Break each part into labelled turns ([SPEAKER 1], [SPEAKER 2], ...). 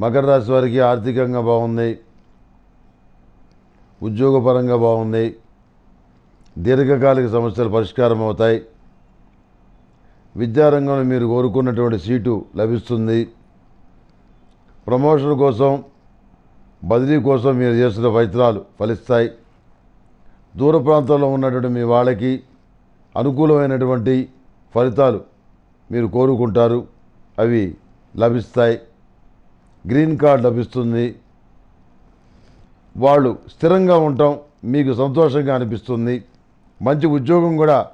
[SPEAKER 1] మకర రాశి వారికి ఆర్థికంగా బాగుంది ఉద్యోగపరంగా బాగుంది దీర్ఘకాలిక సమస్యలు పరిష్కారం అవుతాయి. విద్యారంగంలో మీరు కోరుకున్నటువంటి సీటు లభిస్తుంది. ప్రమోషన్ కోసం బదిలీ కోసం మీరు చేస్తున్న ప్రయత్నాలు ఫలిస్తాయి. దూర ప్రాంతంలో ఉన్నటువంటి మీ వాళ్ళకి అనుకూలమైనటువంటి ఫలితాలు మీరు కోరుకుంటారు. అవి లభిస్తాయి. గ్రీన్ కార్డ్ లభిస్తుంది. వాళ్ళు స్థిరంగా ఉండటం మీకు సంతోషంగా అనిపిస్తుంది. మంచి ఉద్యోగం కూడా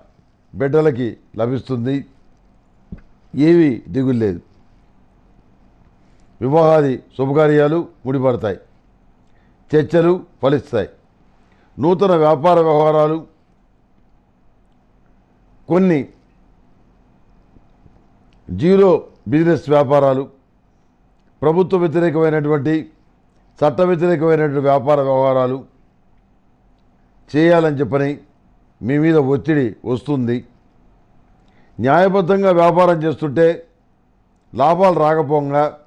[SPEAKER 1] బిడ్డలకి లభిస్తుంది. ఏవి దిగులు లేదు. వివాహాది శుభకార్యాలు ముడిపడతాయి. చర్చలు ఫలిస్తాయి. నూతన వ్యాపార వ్యవహారాలు కొన్ని జీరో బిజినెస్ వ్యాపారాలు ప్రభుత్వ వ్యతిరేకమైనటువంటి చట్ట వ్యతిరేకమైనటువంటి వ్యాపార వ్యవహారాలు చేయాలని చెప్పని మీ మీద ఒత్తిడి వస్తుంది. న్యాయబద్ధంగా వ్యాపారం చేస్తుంటే లాభాలు రాకపోగా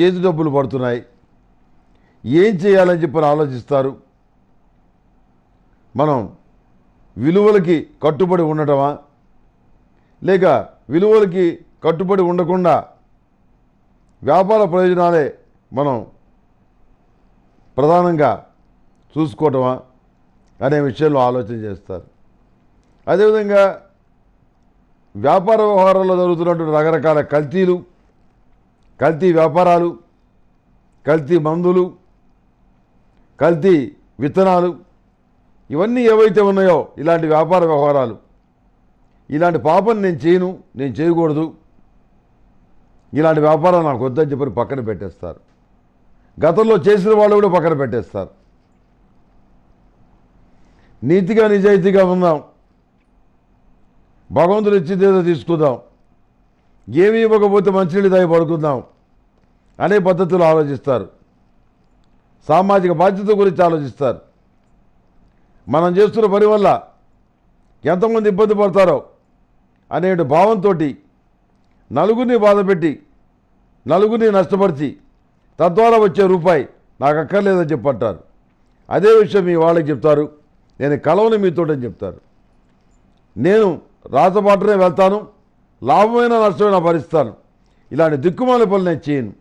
[SPEAKER 1] చేతి డబ్బులు పడుతున్నాయి. ఏం చేయాలని చెప్పని ఆలోచిస్తారు? మనం విలువలకి కట్టుబడి ఉండటమా? లేక విలువలకి కట్టుబడి ఉండకుండా వ్యాపార ప్రయోజనాలే మనం ప్రధానంగా చూసుకోవటమా అనే విషయంలో ఆలోచన చేస్తారు. అదేవిధంగా వ్యాపార వ్యవహారాల్లో జరుగుతున్నటువంటి రకరకాల కల్తీలు కల్తీ వ్యాపారాలు కల్తీ మందులు కల్తీ విత్తనాలు ఇవన్నీ ఏవైతే ఉన్నాయో ఇలాంటి వ్యాపార వ్యవహారాలు ఇలాంటి పాపం నేను చేయను నేను చేయకూడదు ఇలాంటి వ్యాపారం నాకు వద్దని చెప్పి పక్కన పెట్టేస్తారు. గతంలో చేసిన వాళ్ళు కూడా పక్కన పెట్టేస్తారు. నీతిగా నిజాయితీగా ఉందాం భగవంతుడు ఇచ్చిందేదో తీసుకుందాం. ఏమీ ఇవ్వకపోతే మంచినీళ్ళు తాగి పడుకుందాం అనే పద్ధతులు ఆలోచిస్తారు. సామాజిక బాధ్యత గురించి ఆలోచిస్తారు. మనం చేస్తున్న పని వల్ల ఎంతమంది ఇబ్బంది పడతారో అనే భావంతో నలుగురిని బాధపెట్టి నలుగురిని నష్టపరిచి తద్వారా వచ్చే రూపాయి నాకు అక్కర్లేదని చెప్పంటారు. అదే విషయం మీ వాళ్ళకి చెప్తారు. నేను కలవని మీతోటని చెప్తారు. నేను రాతబాటనే వెళ్తాను. లాభమైన నష్టమైన భరిస్తాను. ఇలాంటి దిక్కుమాల పనులు నేను చేయను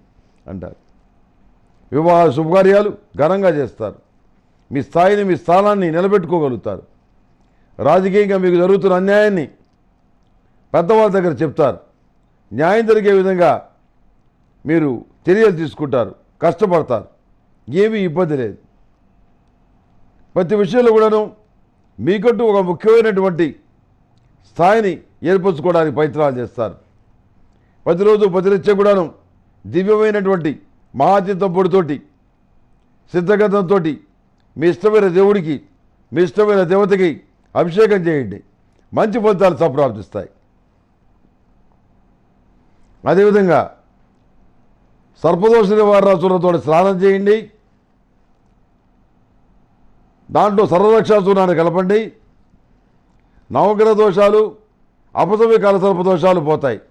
[SPEAKER 1] అంటారు. వివాహ శుభకార్యాలు ఘనంగా చేస్తారు. మీ స్థాయిని మీ స్థానాన్ని నిలబెట్టుకోగలుగుతారు. రాజకీయంగా మీకు జరుగుతున్న అన్యాయాన్ని పెద్దవాళ్ళ దగ్గర చెప్తారు. న్యాయం జరిగే విధంగా మీరు చర్యలు తీసుకుంటారు కష్టపడతారు. ఏమీ ఇబ్బంది లేదు. ప్రతి విషయంలో కూడాను మీకంటూ ఒక ముఖ్యమైనటువంటి స్థాయిని ఏర్పరచుకోవడానికి ప్రయత్నాలు చేస్తారు. ప్రతిరోజు ప్రతినిత్యం కూడాను దివ్యమైనటువంటి మహాచిత్తప్పుడితోటి సిద్ధగతంతో మీ ఇష్టమైన దేవుడికి మీ ఇష్టమైన దేవతకి అభిషేకం చేయండి. మంచి ఫలితాలు సంప్రాప్తిస్తాయి. అదేవిధంగా సర్పదోష నివారణతో స్నానం చేయండి. దాంట్లో సర్వరక్షా కలపండి. నవగ్రహ దోషాలు అపసవ్య కాల సర్పదోషాలు పోతాయి.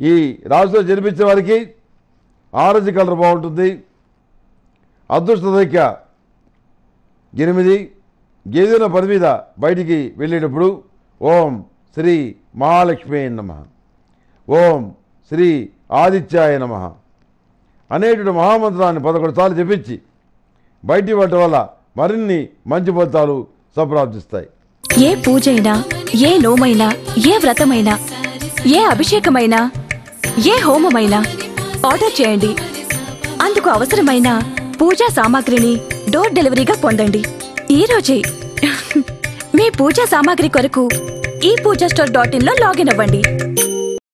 [SPEAKER 1] ఈ రాశిలో జన్మించే వారికి ఆరెంజ్ కలర్ బాగుంటుంది. అదృష్ట సంఖ్య ఎనిమిది. ఏదైనా పని మీద బయటికి వెళ్ళేటప్పుడు ఓం శ్రీ మహాలక్ష్మి నమ. ఓం శ్రీ ఆదిత్యాయ నమ. అనేటువంటి మహామంత్రాన్ని పదకొండు సార్లు జపించి బయటి వాటి వల్ల మరిన్ని మంచి ఫలితాలు సంప్రాప్తిస్తాయి.
[SPEAKER 2] ఏ పూజైనా ఏ నోమైనా ఏ వ్రతమైనా ఏ అభిషేకమైనా ఏ హోమమైనా ఆర్డర్ చేయండి. అందుకు అవసరమైన పూజా సామాగ్రిని డోర్ డెలివరీగా పొందండి. ఈరోజే మీ పూజా సామాగ్రి కొరకు ఈ పూజా స్టోర్ డాట్ ఇన్లో లాగిన్ అవ్వండి.